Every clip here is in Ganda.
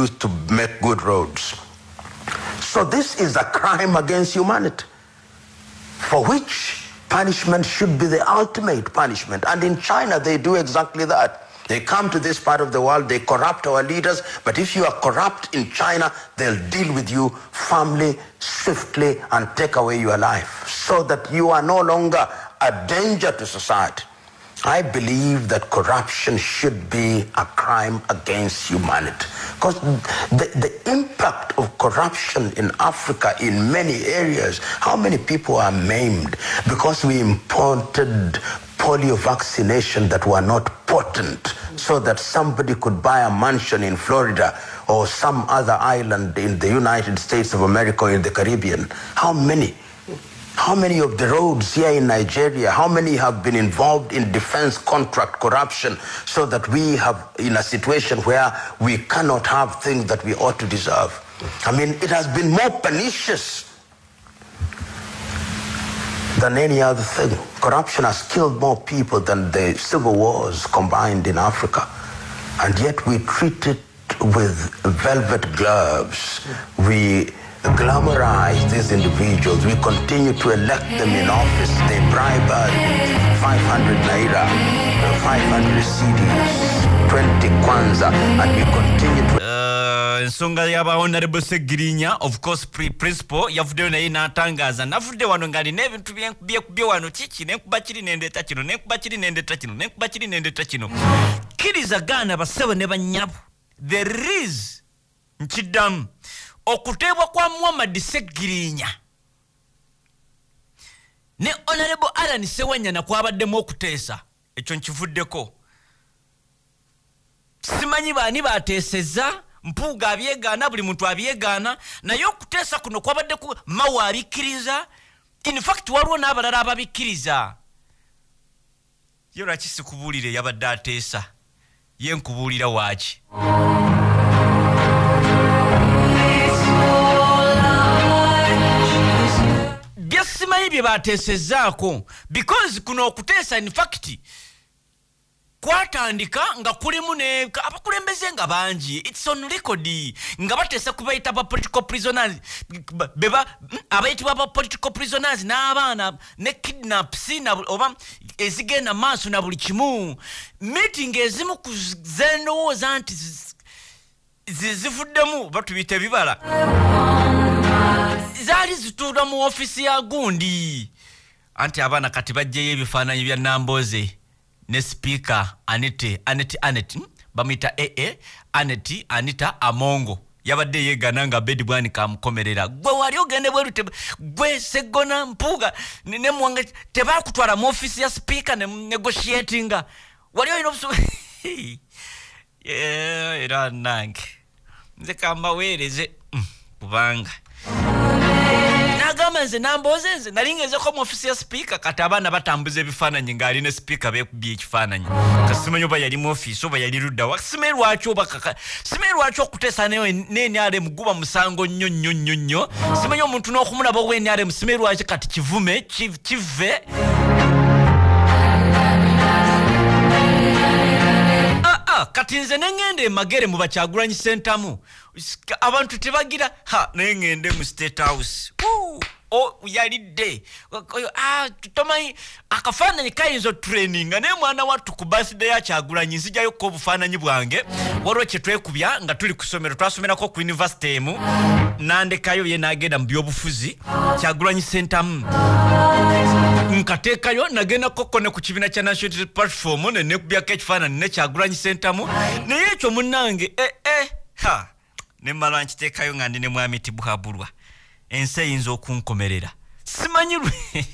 used to make good roads. So this is a crime against humanity for which punishment should be the ultimate punishment. And in China, they do exactly that. They come to this part of the world, they corrupt our leaders, but if you are corrupt in China, they'll deal with you firmly, swiftly, and take away your life so that you are no longer a danger to society. I believe that corruption should be a crime against humanity. Because the, the impact of corruption in Africa in many areas, how many people are maimed because we imported polio vaccination that were not potent so that somebody could buy a mansion in Florida or some other island in the United States of America or in the Caribbean. How many? How many of the roads here in Nigeria, how many have been involved in defense contract corruption so that we have in a situation where we cannot have things that we ought to deserve? I mean, it has been more pernicious than any other thing. Corruption has killed more people than the civil wars combined in Africa. And yet we treat it with velvet gloves. We glamorize these individuals. We continue to elect them in office. They bribe us 500 naira, 500 CDs, 20 kwanza, and we continue to Uh, ensonga yaba honorable segirinya of course pri- principal yavuddeyo naye n'atangaza navudde wano ng'alina ebintu byekubye wano kiki nenkuba kiri nendeeta kino nenkuba kiri nendeeta kino nenkuba kiri nendeeta kino kkiriza gaana bassebo ne bannyabu there is nkiddamu okuteebwa kwa muhammad segirinya ne honorable alan sewanyana kwabaddemu okuteesa. Ekyo nkivuddeko. Simanyi baani bateesezza mpuuga abyegaana buli muntu abyegaana naye okuteesa kuno kwabadde ku mawa abikkiriza infact waliwo n'abalala ababikkiriza. Ye lwaki sikubuulire yabadde ateesa? Ye nkubuulira waaki bye bateesezzaako because kuno okuteesa infact kwatandika nga kulimu ne abakulembeze nga bangi. Its on record. Nga bateesa kubayita ba political prisoners ba- beba mm, abayitibwa ba political prisoners n'abaana ne kidnaps oba ezigenda maaso na buli kimu. Meeting ezimu ku z- zenowooza nti zi- zi- zivuddemu batubita ebibala. Zaali zituula mu ofisi ya gundi. Anti abaana kati bajjeyo ebifaananyi bya namboze. Ne sipiika anete anet anet hmm? bamuyita aa anet anita amongo. Yabadde yeegana nga bedi bwani kamukomerera gwe wali ogende bweru gwe segona mpuuga ne- muwanga tebakutwala mu ofisi ya sipiika ne negotiatinga. Wali olina obusu Yeah, era nange. Nze kambaweereze mm, kubanga. Nagamba nze nambooze nze nali ngezeko mu ofisi ya sipiika kati abaana batambuza ebifaananyi ng'ali ne sipiika beekubye ekifaananyi kasimanyi oba yali mu ofisi oba yali luddawa simanyi lwaki oba simanyi lwaki okuteesa nenrm guba musango nnyo nnyo nnyo nnyo? Simanyi omuntu n'okumulaba owenrm simanyi lwaki kati kivume ki- kive kati nze neŋŋenda emagere mu bakyagulanyi sentamu Sika- abantu tebagira ha naye ŋŋende mu state house Woo! Yalidde Oyo, ah, tomanyi akafaananyi kayinza otutraininga naye mwana wattu ku birthday yakyagulanyi nzijayokko obufaananyi bwange. Waliwo kyetwekubya nga tuli ku ssomero twasomerako ku univesity emu nandekayo ye nagenda mu byobufuzi. Kyagulanyi sentamu nkateekayo nagenda koko ne ku kibiina kya national platform nenekubyako ekifaananyi nekyagulanyi sentamu naye ekyo munnange eh, eh, ha nemala nkiteekayo nga ndi ne mwami tibuhabulwa ensi eyinza okunkomerera. Simanyi lwe.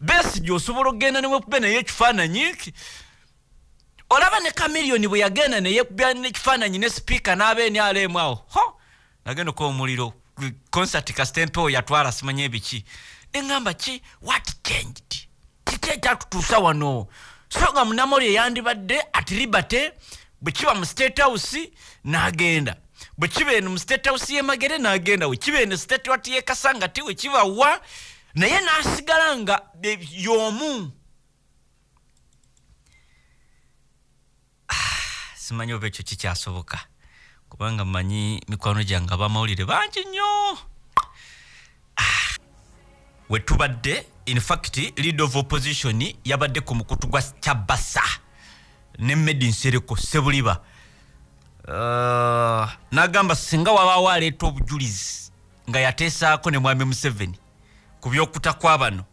Besi gyosobola okgenda newekubya naye ekifaananyi ki? Olaba ne kamiliyoni bwe yagenda neyekubya nekifaananyi ne sipiika n'abeeni alemu awo. Ho! Nagenda okuba omuliro. Concert kastempewo yatwala simanyi ebiki. Neŋŋamba ki? What changed kiki ekyatutuusa wano? So nga munamoli eyandibadde ati libate bwe kiba mu state house n'agenda bwe kiba eno mu state house y'emagere n'agenda we kiba eno state wati y'ekasangati we kiba wa naye n'asigala nga y'omu. Simanyi oba ekyo kikyasoboka kubanga mmanyi mikwano gyange abamawulire bangi nnyo. Ah. wetubadde infact lead of opposition yabadde ku mukutu gwa kyabasa ne medi nsereko sebuliba Uh, nagamba singa wabaawo aleeta obujulizi nga yateesaako ne mwami museveni ku byokuta kwa bano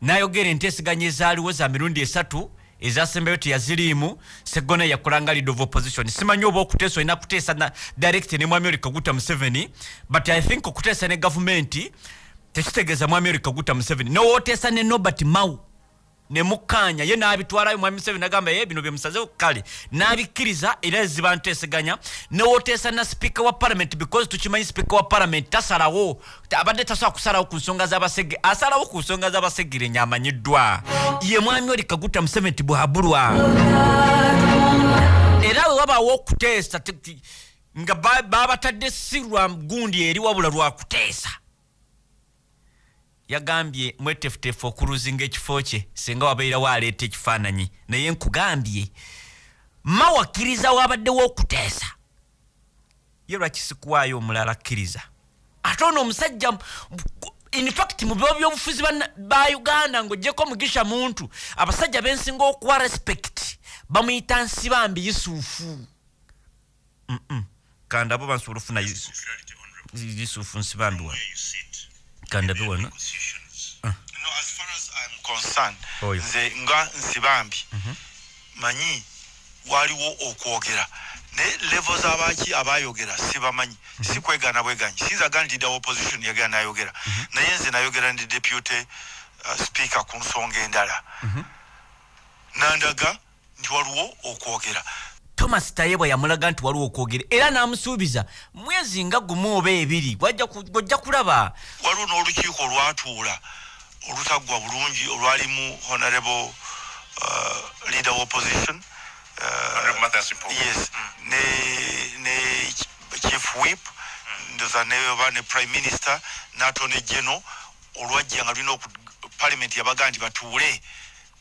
nayogera enteeseganya ezaaliwo za mirundi esatu ezasembeyo teyaziriimu segona yakulanga lead of opposition. Simanyi oba okuteesa olina kuteesa na direct ne mwami oli kaguta museveni but i think okuteesa ne gavumenti tekitegeeza mwami oli kaguta museveni. Nowooteesa ne nobert mau nemukanya ye nabitwalayo mwami museveni nagamba ye bino byemusazeho kale. Nabikkiriza era eziba nteeseganya newoteesa na sipiika wa parliament because tukimanyi sipiika wa parliament tasalawo. Ta- abadde tasobola kusalawo ku nsonga z'abasege asalawo ku nsonga z'abasegere nyamanyiddwa ye mwami oli kaguta museveni tibwabulwa era bwe wabaawo okuteesa nga ba- babatadde si lwa gundi eri wabula lwakuteesa yagambye mwetefutefu okuluzinga ekifo kye singa wabeerawo aleeta ekifaananyi. Naye nkugambye mawakkiriza wabaddewo okuteesa ye lwakisikuwaayo omulala akkiriza ate ono omusajja mu- infact mu bibo byobufuzi ba uganda ng'ogyeko mugisha muntu abasajja bensinga okuwa respect bamuyita nsibambi yusufu. Mm-mm. kandabo bansobola ofuna Yus- yusufu nsibambi wa kandabe wano No, as far as I'm concerned, Oyo. nze nga nsibambi manyi waliwo okwogera. Naye levo z'abaki abayogera sibamanyi. Sikwegana bweganyi. Sinzaga nti da opposition yagera nayogera. Naye nze nayogera ndi deputy uh, speaker ku nsonga endala. Nandaga nti waliwo okwogera thomas tayebwa yamulaga nti waliwo okwogera era n'amusuubiza mwezi nga gumu oba ebiri wajja ku- ojja kulaba? Waliwo n'olukiiko olwatuula olutaggwa bulungi olwalimu honorable uh, leader of opposition uh, yes ne, ne ch- chief whip ndoza neoba ne prime minister n'atone general olwajja nga lulina oku- parliament yabaga nti batuule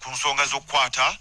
ku nsonga z'okukwata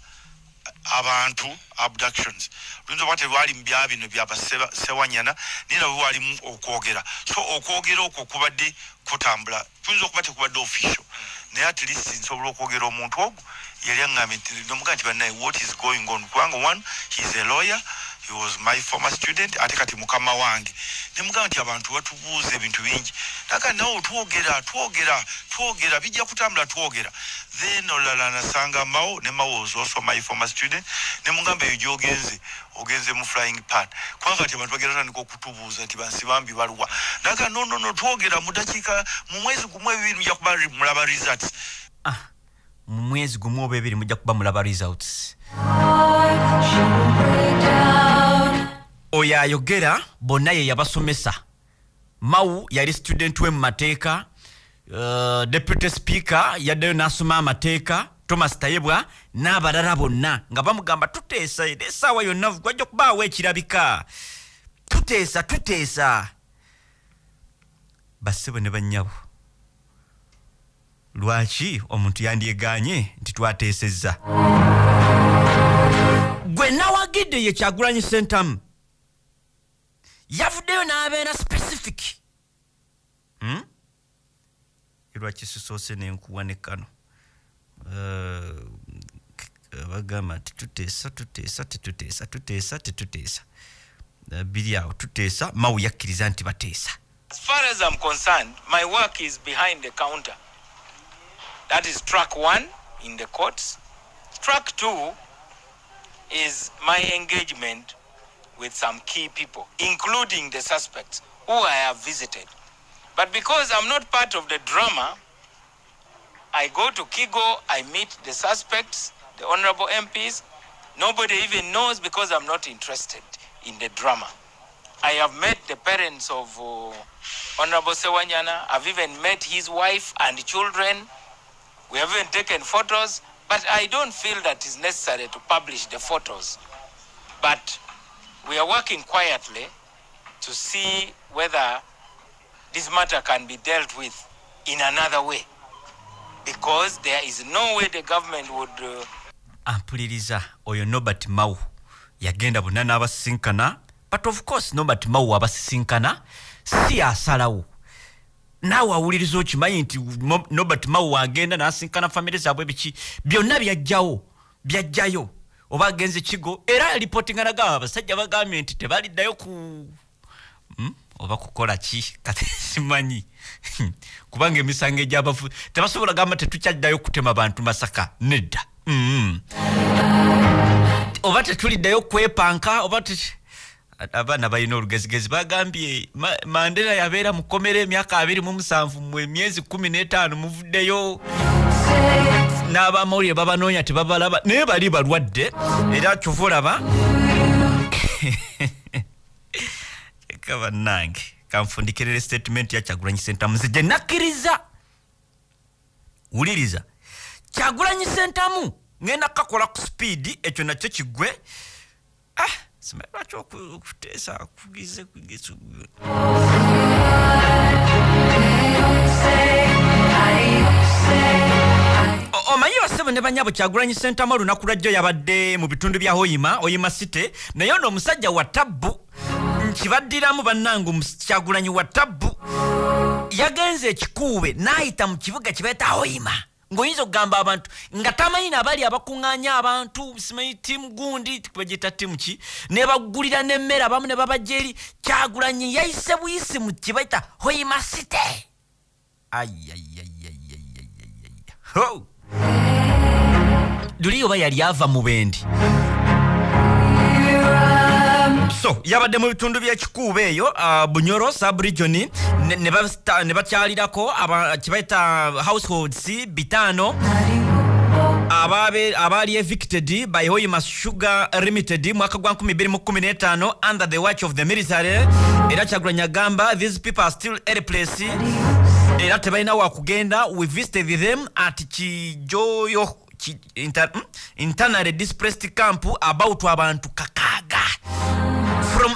abantu abductions. Luyinza okuba terwali mu bya bino byabasewanyana naye nabwe walimu okwogera. So okwogera okwo kubadde kutambula kuyinza okuba tekubadde official. Naye at least nsobola okwogera omuntu ogwo yali aŋŋambye nti nomuga nti bannaye what is going on? Kubanga one he is a lawyer he was my former student ate kati mukama wange. Nemugamba nti abantu batubuuza ebintu bingi. Naga nawe twogera twogera twogera bijja kutambula twogera. Then olala nasanga mawo ne mawo was also my former student. Nemugamba eyo gyogenze ogenze mu flying pan kubanga ti abantu bagera tandika okutubuuza nti bansibambi baluwa. Naga nonono twogera mu dakiika mu mwezi gumu ebibiri mujja kuba mulaba results. Ah, mu mwezi gumu oba ebiri mujja kuba mulaba results oyo ayogera bonna ye yabasomesa. Mawu yali student we mu mateeka uh, deputy speaker yaddayo n'asoma amateeka thomas tayebwa n'abalala bonna nga bamugamba tuteesa era essaawa yonna wajja kubaawo ekirabika. Tuteesa tuteesa. Bassebo ne bannyabo. Lwaki omuntu yandyeganye nti twateesezza? Gwe nawagidde ye kyagulanyi sentamu yavuddeyo n'abeera specific hmm? lwaki sisoose nenkuwa ne kano Uh, k- bagamba nti tuteesa tuteesa tetuteesa tuteesa tetuteesa Uh, biri awo tuteesa mawu yakkiriza nti bateesa As far as I'm concerned, my work is behind the counter. That is track one in the courts. Track two is my engagement with some key people, including the suspects who I have visited. But because I'm not part of the drama, I go to Kigo, I meet the suspects, the honorable MPs. Nobody even knows because I'm not interested in the drama. I have met the parents of uh, Honorable Sewanyana. I've even met his wife and children. We have even taken photos, but I don't feel that it's necessary to publish the photos. But are working quietly to see whether this matter can be dealt with in another way. Because there is no way the government would uh, ampuliriza oyo nobert mawu yagenda bonna n'abasinkana but of course nobert mawu abasisinkana si asalawo. Naawe awuliriza okimanyi nti nobert mawu agenda nasinkana famire zaabwe biki? Byonna byajjawo byajjayo oba agenze kigo era alipotinga nagaba abasajja bagambye nti tebaliddayo ku Hmm? oba kukola ki kati simanyi kubanga emisango egyabafu tebasobola gamba tetukyaddayo kutema bantu masaka nedda Mm. oba tetuliddayo kwepanka oba abaana balina olugezigezi bagambye Ma- mandera yabeera mukomera emyaka abiri mu musanvu mu emyezi kumi n'etaano muvuddeyo n'abamawulire babanoonya tebabalaba naye bali balwadde era kyova olaba eka bannange kanfundikirire statement ya kyagulanyi sentamu nze gye nakkiriza. Wuliriza. Kyagulanyi sentamu ngenda kakola ku sipiidi ekyo nakyo kigwe. Ah, simanyi lwaki oku- okuteesa kugize kugize Basebo ne banyabo kyagulanyi sentamu olunaku lwajjo yabadde mu bitundu bya hoyima oyima city. Naye ono omusajja wa tabbu nkibaddiramu bannange omus- kyagulanyi wa tabbu yagenze ekikuube n'ayita mu kibuga kibaeta hoyima. Ng'oyinza okugamba abantu nga tamanyi nabali abakuŋŋaanya abantu simanyi tiimu gundi bagiyita tiimu ki? Ne bagulira n'emmere abamu ne babajja eri kyagulanyi yayise buyisi mu kibaita hoyima city. Ayayayayayayaya ho luli oba yali ava mu bendi so yabadde mu bitundu by'ekikuuba eyo uh, bunyoro subregioni ne, bakyalirako kibaita households bitaano. Abaali evicted by hoima sugar limited mwaka gwa 2015 under the watch of the military. Era kyagulanya agamba these people are still airplace era tebalina wakugenda we visited them at kijoyo ki- inter, mm, internally displaced camp about abantu kakaaga. From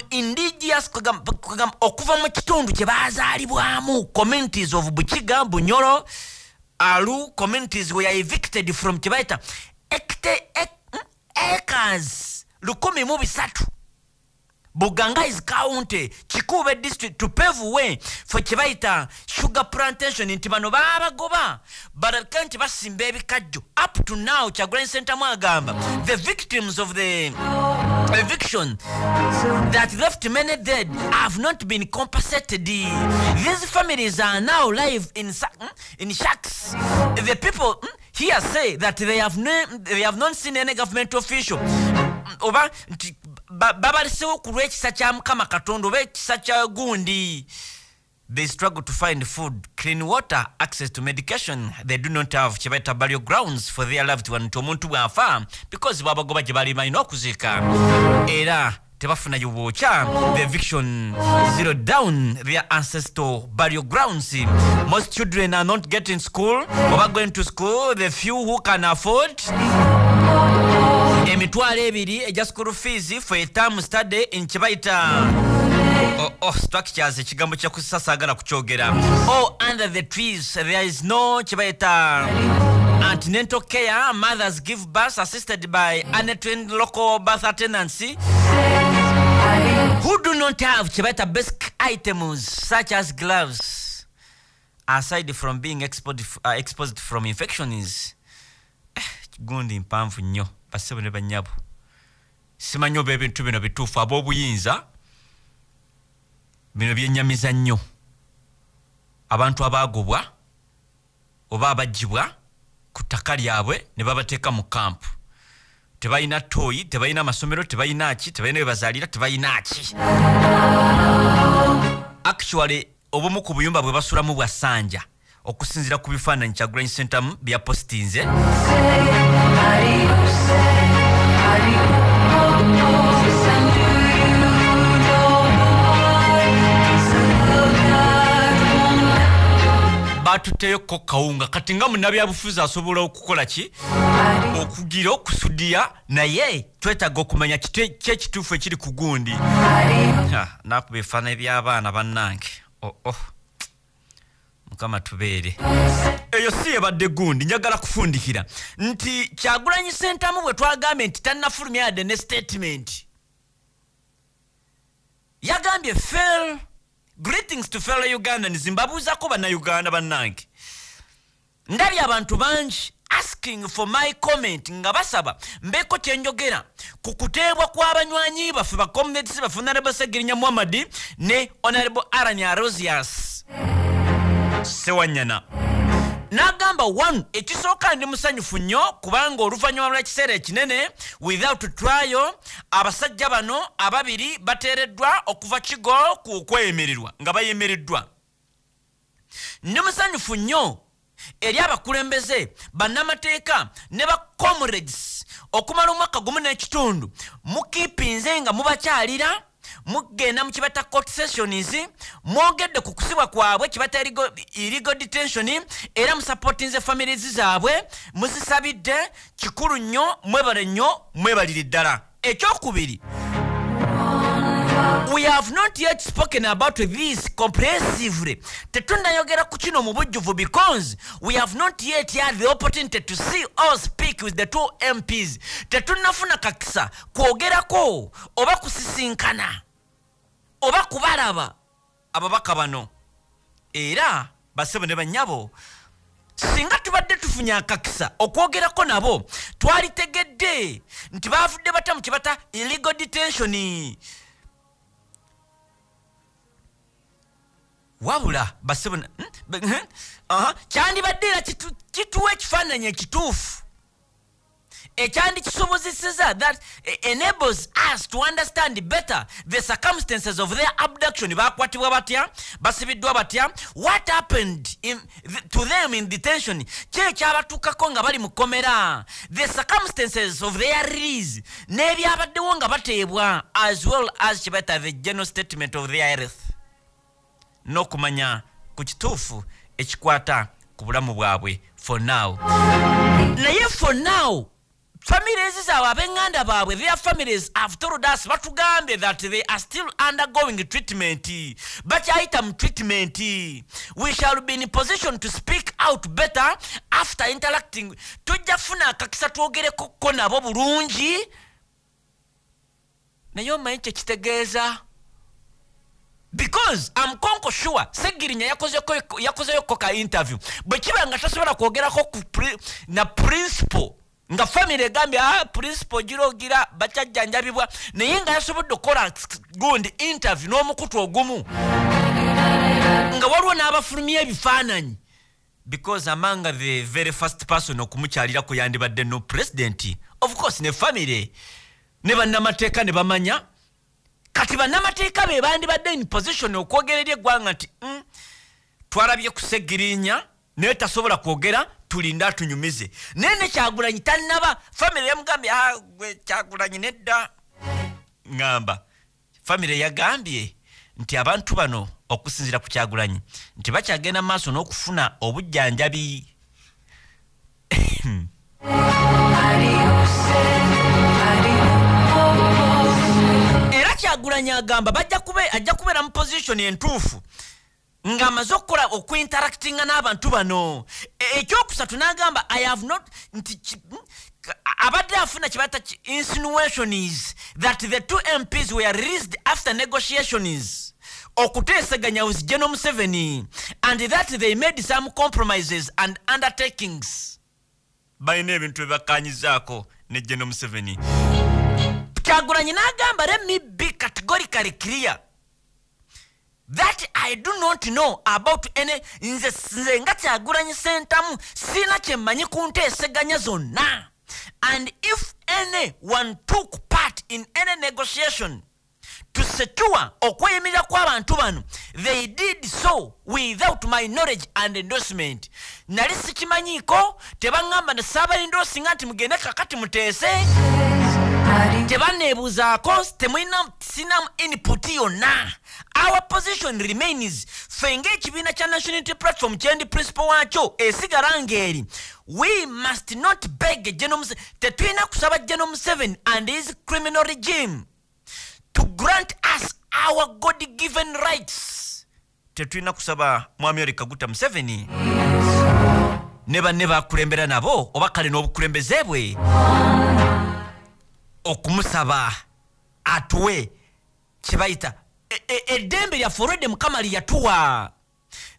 kugamba okuva mu kitundu kye bazaalibwamu communities of bukiga bunyoro alu communities were evicted from kibaita ekte ek- mm, acres lukumi mu bisatu buganga is county kikuube district to pave way for kibaita sugar plantation nti bano babagoba balabika nti basimba ebikajjo up to now kyagulanyi sentamu agamba the victims of the eviction that left many dead have not been compensated. These families are now live in, mm, in shacks. The people mm, here say that they have, ne- they have not seen any government official. Mm, oba nti ba- babalisewo ku lw'ekisa kya mukama katonda oba ekisa kya gundi. They struggle to find food clean water access to medication. They do not have kyebaita burial grounds for their loved one. Nti omuntu bw'afa because babagoba gye bali balina okuziika. Era tebafunayo bwokya. The eviction zero down their ancestor burial grounds. Most children are not getting school. Oba going to school the few who can afford emitwalo ebiri egya school fees for term study in kibaita Oh, oh, structures ekigambo kyakusisa saagala kukyogera. Oh, under the trees there is no kibaita antenatal care mothers give birth assisted by untrained local birth attendants who do not have kibaita basic items such as gloves? Aside from being exposed, uh, exposed from infections. Gundi mpanvu nnyo basebo ne banyabo simanyi oba ebintu bino bituufu ab'obuyinza bino byenyamiza nnyo. Abantu abaagobwa oba abagibwa ku ttaka lyabwe ne babateeka mu kampu tebalina tooyi tebalina masomero tebalina ki tebalina webazaalira tebalina ki? Actually obumu ku buyumba bwe basulamu bwa ssanja okusinziira ku bifaananyi kyagulanyi centamu byapositinze batuteyoko kawunga. Kati nga munnabyabufuzi asobola okukola ki? Okugira okusudiya naye twetaaga okumanya ki ekituufu ekiri ku gundi. Nakuba ebifaananyi by'abaana bannange. Oh, oh. Mukama tubeere. Eyo si yebadde gundi njagala kufundikira. Nti kyagulanyi sentamu bwe twagambye nti tannafulumya yadde ne statement. Yagambye fel greetings to fellow ugandans mbabuuzako bannayuganda bannange. Ndabye abantu bangi asking for my comment nga basaba mbeeko kyenjogera ku kuteebwa kw'abanywanyi baffe bacommunits baffe honorable segirinya muhammadi ne honorable arani arosias sewanyana. N'agamba one ekisooka ndi musanyufu nnyo kubanga oluvannyuma lw'ekiseera ekinene without trial abasajja bano ababiri bateereddwa okuva kigo ku kweyimirirwa nga bayimiriddwa ndi musanyufu nnyo eri abakulembeze bannamateeka ne ba comrades okumala omwaka gumu n'ekitundu mukiipinze nga mubakyalira mugenda mu kibata court sessions mwogedde ku kusibwa kwabwe kibata illegal detention era musupportinze families zaabwe muzisabidde kikulu nnyo mwebale nnyo mwebalire ddala. Ekyokubiri we have not yet spoken about this comprehensively. Tetunayogera ku kino mu bujjuvu because we have not yet had the opportunity to see or speak with the two mps tetunafuna kakisa kwogerako oba kusisinkana oba kubalaba ababaka bano. Era basebo ne banyabo singa tubadde tufunye akakisa okwogerako nabo twalitegedde nti bavudde bata mu kibata illegal detention. Wabula basebo kyandibadde era kitu- kituwa ekifaananyi ekituufu ekyandikisobozeseza that eh, enables us to understand better the circumstances of their abduction. Bakwatibwa batya? Basibiddwa batya? What happened in, to them in detention? Ki ekyabatuukako nga bali mu kkomera? The circumstances of their release n'ebyabaddewo nga bateebwa as well as kibaita the general statement of their health. N'okumanya ku kituufu ekikwata ku bulamu bwabwe. For now. Naye for now families zaabwe ab'eŋŋanda baabwe their families have told us batugambye that they are still undergoing treatment. Bakyayita mu treatment. We shall be in position to speak out better after interacting. Tujja kufuna akakisa twogereko ko nabo bulungi. Naye omanyi kyekitegeeza because am konko sure segirinya yakozeyo ka interview bwe kiba nga tasobola kwogerako na principal nga family egambye ah, principal gira ogira bakyajjanjabibwa naye nga yasobodde okukola gundi interview n'omukutu ogumu nga waliwo n'abafulumya ebifaananyi. Because amanga the very first person okumukyalirako yandibadde no president of course ne family ne bannamateeka ne bamanya. Kati bannamateeka be bandibadde in position okwogera eri eggwanga nti "Mm, twalabye kusegirinya naye tasobola kwogera tulinde atunyumize naye ne kyagulanyi tannaba famire yamugambye "Ah, gwe kyagulanyi nedda. Ŋŋamba famire yagambye nti abantu bano okusinzira ku kyagulanyi nti bakyagenda mu maaso n'okufuna obujjanjabi. Era kyagulanyi agamba bajja kube ajja kubeera mu position entuufu ng'amaze okukola okuinteractinga n'abantu bano. E- ekyokusatu n'agamba i have not nti mm, ka- abadde afuna kibata ki- insinuations that the two mps were released after negotiations okuteesaganya with general museveni and that they made some compromises and undertakings. Balina ebintu byebakanyizaako ne general museveni. Kyagulanyi n'agamba let me be categorically clear that i do not know about any nze nze nga kyagulanyi sentamu sina kyemmanyi ku nteeseganya zonna. And if anyone took part in any negotiation to secure okweyimirira kw'abantu bano they did so without my knowledge and endorsement. Nali sikimanyiiko tebaŋŋamba ne saabalindosinga nti mugende kakati muteese tebaneebuuzaako temulina sinamu input yonna our position remains ffe ng'ekibiina kya national unity platform kyendi principal waakyo esigala ng'eri. We must not beg tetulina kusaba general museveni and his criminal regime to grant us our god given rights. Tetulina kusaba mwami oli kaguta museveni. Ne banne bakulembera nabo oba kale n'obukulembeze bwe okumusaba atuwe kyebayita e- e- eddembe lyaffe olwedde mukama lyeyatuwa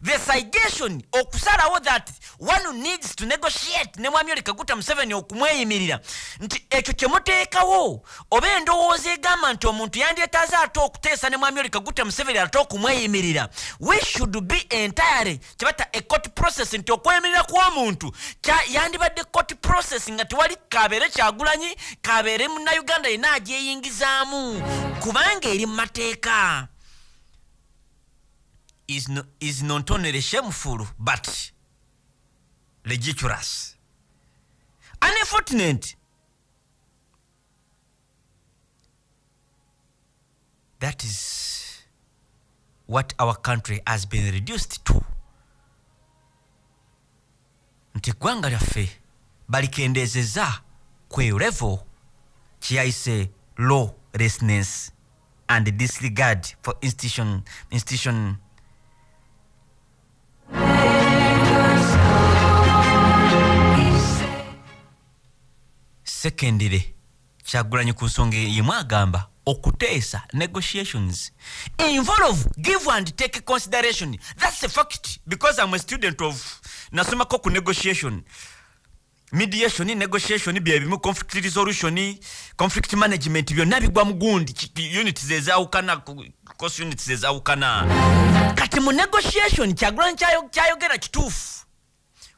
the suggestion okusalawo that one needs to negotiate. Ne mwami oli kaguta museveni okumweyimirira. Nti ekyo kyemuteekawo oba endowooza egamba nti omuntu yandyetaaze ate okuteesa ne mwami oli kaguta museveni ate okumweyimirira. We should be entirely kyebata a court process nti okweyimirira kw'omuntu yandibadde court process nga tewali kabeere kyagulanyi kabeere munnayuganda yenna agyeyingizaamu. Kubanga eri mu mateeka is, no, is not only shameful but ridiculous. Unfortunate. That is what our country has been reduced to. nti eggwanga lyaffe balikendeezezza kwe level kyeyayise lawlessness and disregard for institution, institution sekendere kyagulanyi ku nsonga yemu agamba okuteesa negotiations. Involve give and take consideration. Thats a fact because i'm a student of nasomako ku negotiation. Mediation negotiation byebimu conflict resolution conflict management byonna bigwa mugundi units ezawukana course units ezawukana kati mu negotiation kyagulanyi kyayo- kyayogera kituufu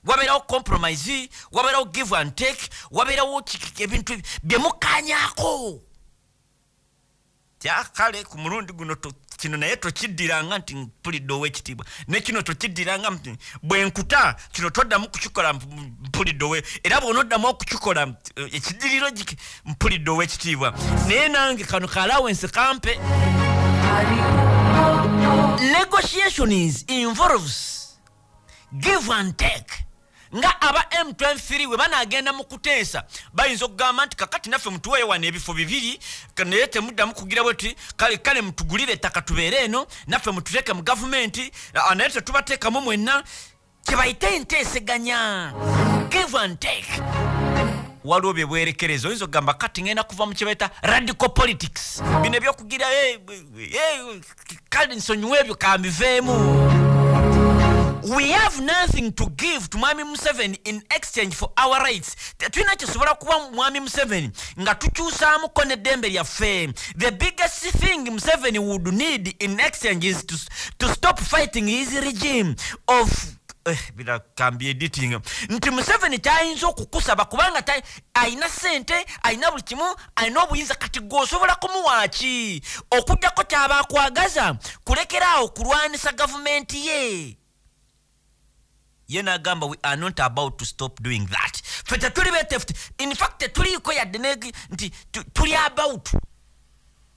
wabeerawo compromise wabeerawo give and take wabeerawo ebintu ebi- byemukanyako kyakale ku mulundi guno kino naye tokiddiranga nti mpulidde ow'ekitiibwa ne kino tokiddiranga nti bwe nkuta kino toddamu kukikola mp- mpulidde owe. Era bw'onoddamu okukikola eh, ekiddiriro mpulidde ow'ekitiibwa naye nange kano ka allowance kampe. Negotiations involves give and take nga aba m23 we banagenda mu kuteesa bayinza okugamba nti kakati naffe mutuweeyo wano ebifo bibiri naye temuddamu kugira bweti kale kale mutugulire ettaka tubeere eno naffe mututeeke mu gavumenti naye tetubateekamu mwenna. Kyebayite enteeseganya give and take. Waliwo bye bwerekereza oyinza okugamba kati ngenda kuva mu kyebaita radical politics. Bino ebyokugira "Eh, eh, eh, kale nsonyiwa ebyo kambiveemu we have nothing to give to mwami museveni in exchange for our rights. Tetulina kyesobola kuba mwami museveni nga tukyusaamuko n'eddembe lyaffe the biggest thing museveni would need in exchange is to, to stop fighting his regime of Eh, bila kambi editing. Nti museveni kyayinza okukusaba kubanga ayina sente ayina buli kimu ayina obuyinza kati gwe osobola kumuwaaki okugjako kyaba akwagaza kulekeraawo kulwanisa gavumenti ye ye nagamba we are not about to stop doing that. Fe tetuli beteft in fact tetuliiko yadde nti tuli about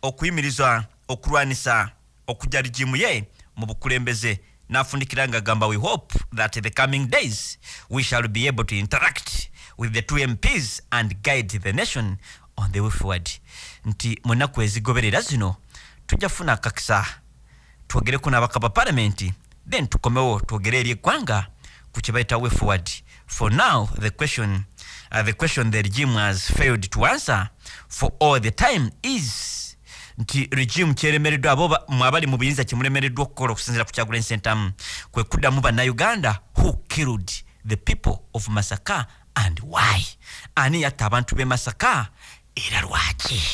okuyimiriza okulwanisa okujja ligimu ye mu bukulembeze. N'afundikira ng'agamba we hope that the coming days we shall be able to interact with the two mps and guide the nation on the way forward. Nti mu nnaku ezigoberera zino tujja kufuna akakisa. Twogereko n'abaka ba palamenti then tukomewo twogere eri eggwanga ku kye bayita way forward for now the question, uh, the question the regime has failed to answer for all the time is nti regime kyeremereddwa abo mwabali mu buyinza kyemulemereddwa okukola okusinzira ku kyagula ensentamu kwe kuddamu bannayuganda who killed the people of masaka and why? Ani yatta abantu b'e masaka? Era lwaki